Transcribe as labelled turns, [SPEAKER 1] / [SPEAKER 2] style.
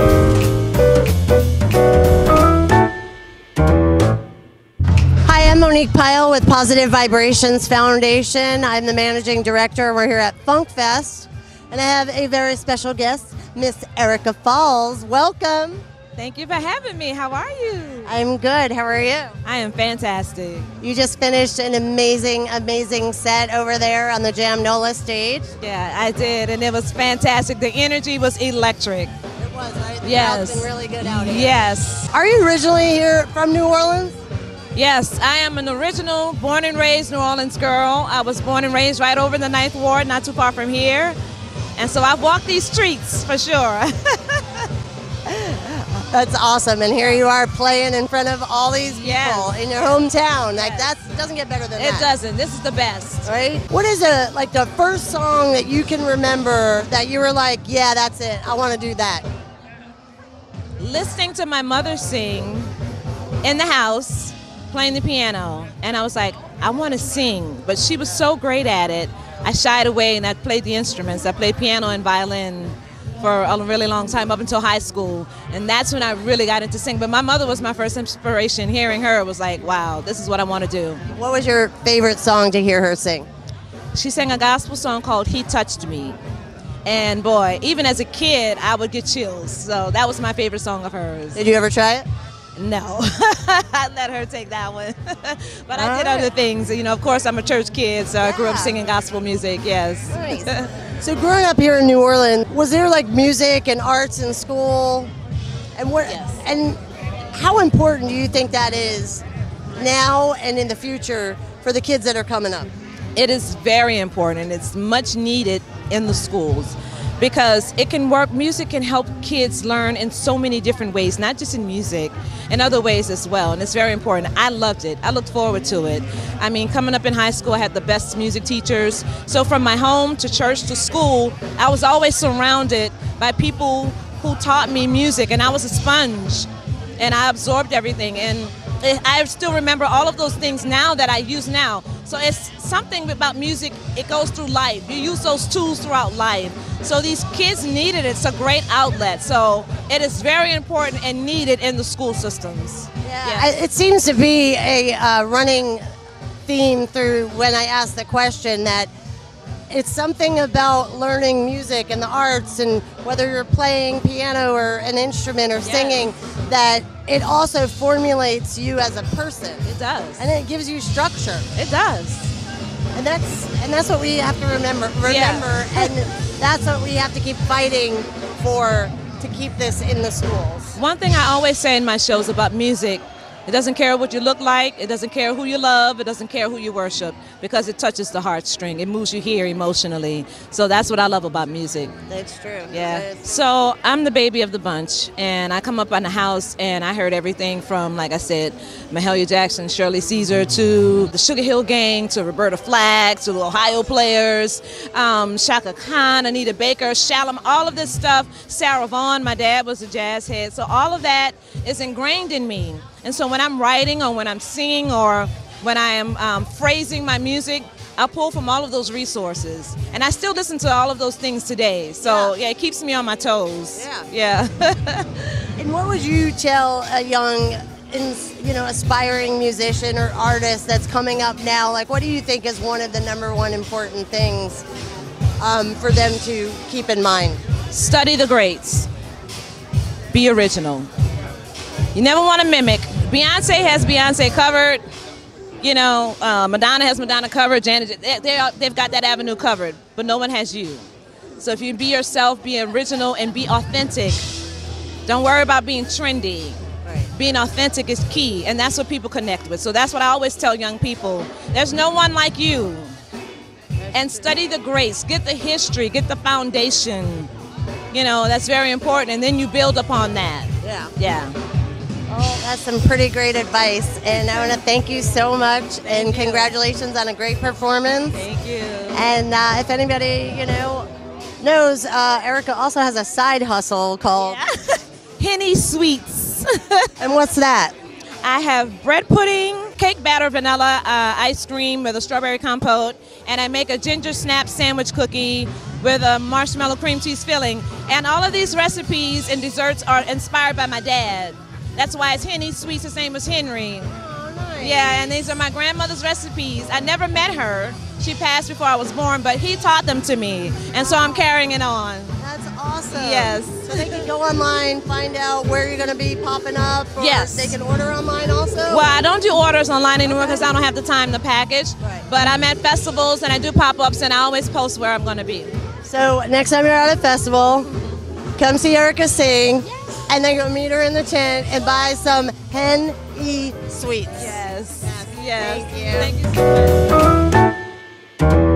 [SPEAKER 1] Hi, I'm Monique Pyle with Positive Vibrations Foundation. I'm the managing director. We're here at Funk Fest, and I have a very special guest, Miss Erica Falls. Welcome.
[SPEAKER 2] Thank you for having me. How are you?
[SPEAKER 1] I'm good. How are you?
[SPEAKER 2] I am fantastic.
[SPEAKER 1] You just finished an amazing, amazing set over there on the Jam Nola stage.
[SPEAKER 2] Yeah, I did, and it was fantastic. The energy was electric.
[SPEAKER 1] It was?
[SPEAKER 2] Yes.
[SPEAKER 1] been really good out here.
[SPEAKER 2] Yes.
[SPEAKER 1] Are you originally here from New Orleans?
[SPEAKER 2] Yes, I am an original born and raised New Orleans girl. I was born and raised right over in the Ninth Ward, not too far from here. And so I've walked these streets for sure.
[SPEAKER 1] That's awesome. And here you are playing in front of all these people
[SPEAKER 2] Yes.
[SPEAKER 1] in your hometown. Like
[SPEAKER 2] Yes.
[SPEAKER 1] that doesn't get better than
[SPEAKER 2] it
[SPEAKER 1] that.
[SPEAKER 2] doesn't. This is the best.
[SPEAKER 1] Right? What is it like the first song that you can remember that you were like, yeah, that's it. I want to do that.
[SPEAKER 2] Listening to my mother sing in the house, playing the piano, and I was like, I want to sing, but she was so great at it. I shied away and I played the instruments. I played piano and violin for a really long time up until high school, and that's when I really got into singing. But my mother was my first inspiration. Hearing her was like, wow, this is what I want to do.
[SPEAKER 1] What was your favorite song to hear her sing?
[SPEAKER 2] She sang a gospel song called He Touched Me. And boy, even as a kid, I would get chills. So that was my favorite song of hers.
[SPEAKER 1] Did you ever try it?
[SPEAKER 2] No, I let her take that one. but I did
[SPEAKER 1] All right.
[SPEAKER 2] other things. You know, of course, I'm a church kid, so I grew up singing gospel music. Yes.
[SPEAKER 1] Nice. So growing up here in New Orleans, was there like music and arts in school? And what
[SPEAKER 2] Yes.
[SPEAKER 1] and how important do you think that is now and in the future for the kids that are coming up?
[SPEAKER 2] It is very important. It's much needed in the schools because it can work. Music can help kids learn in so many different ways, not just in music, in other ways as well. And it's very important. I loved it. I looked forward to it. I mean, coming up in high school, I had the best music teachers. So from my home to church to school, I was always surrounded by people who taught me music, and I was a sponge and I absorbed everything. And it, I still remember all of those things now that I use now. So it's something about music, it goes through life. You use those tools throughout life. So these kids needed it. It's a great outlet. So it is very important and needed in the school systems.
[SPEAKER 1] Yeah, I- it seems to be a uh, running theme through when I ask the question that it's something about learning music and the arts and whether you're playing piano or an instrument or singing that it also formulates you as a person
[SPEAKER 2] It does.
[SPEAKER 1] and it gives you structure
[SPEAKER 2] It does.
[SPEAKER 1] and that's and that's what we have to remember remember
[SPEAKER 2] Yeah.
[SPEAKER 1] and that's what we have to keep fighting for to keep this in the schools
[SPEAKER 2] One thing I always say in my shows about music, it doesn't care what you look like, it doesn't care who you love, it doesn't care who you worship, because it touches the heartstring. It moves you here emotionally. So that's what I love about music.
[SPEAKER 1] that's true
[SPEAKER 2] Yeah. So I'm the baby of the bunch, and I come up in the house, and I heard everything from, like I said, Mahalia Jackson, Shirley Caesar, to the Sugar Hill Gang, to Roberta Flack, to the Ohio Players, um, Chaka Khan, Anita Baker, Shalom, all of this stuff. Sarah Vaughan, my dad was a jazz head, so all of that is ingrained in me. And so when I'm writing, or when I'm singing, or when I am um, phrasing my music, I pull from all of those resources, and I still listen to all of those things today. So
[SPEAKER 1] Yeah.
[SPEAKER 2] yeah, it keeps me on my toes.
[SPEAKER 1] Yeah.
[SPEAKER 2] Yeah.
[SPEAKER 1] And what would you tell a young, you know, aspiring musician or artist that's coming up now? Like, what do you think is one of the number one important things um, for them to keep in mind?
[SPEAKER 2] Study the greats. Be original. You never want to mimic. Beyonce has Beyonce covered. You know, uh, Madonna has Madonna covered. Janet, they, they are, they've got that avenue covered, but no one has you. So if you be yourself, be original, and be authentic, don't worry about being trendy. Being authentic is key, and that's what people connect with. So that's what I always tell young people. There's no one like you. And study the greats, get the history, get the foundation. You know, that's very important, and then you build upon that.
[SPEAKER 1] Yeah.
[SPEAKER 2] Yeah.
[SPEAKER 1] Oh, that's some pretty great advice. And I want to thank you so much and congratulations on a great performance.
[SPEAKER 2] Thank you.
[SPEAKER 1] And uh, if anybody, you know, knows, uh, Erica also has a side hustle called,
[SPEAKER 2] Henny Sweets.
[SPEAKER 1] and what's that?
[SPEAKER 2] I have bread pudding, cake batter, vanilla uh, ice cream with a strawberry compote, and I make a ginger snap sandwich cookie with a marshmallow cream cheese filling. And all of these recipes and desserts are inspired by my dad. That's why it's Henny Sweets, his name was Henry.
[SPEAKER 1] Oh, nice.
[SPEAKER 2] Yeah, and these are my grandmother's recipes. I never met her. She passed before I was born, but he taught them to me. And so I'm carrying it on.
[SPEAKER 1] That's awesome.
[SPEAKER 2] Yes.
[SPEAKER 1] So they can go online, find out where you're going to be popping up. Or
[SPEAKER 2] Yes.
[SPEAKER 1] They can order online also.
[SPEAKER 2] Well, I don't do orders online anymore because I don't have the time to package.
[SPEAKER 1] Right.
[SPEAKER 2] But I'm at festivals and I do pop ups and I always post where I'm going to be.
[SPEAKER 1] So next time you're at a festival, come see Erica sing, and then go meet her in the tent and buy some Hen E sweets.
[SPEAKER 2] Yes.
[SPEAKER 1] Yes.
[SPEAKER 2] Yes.
[SPEAKER 1] Thank you.
[SPEAKER 2] Thank you so much.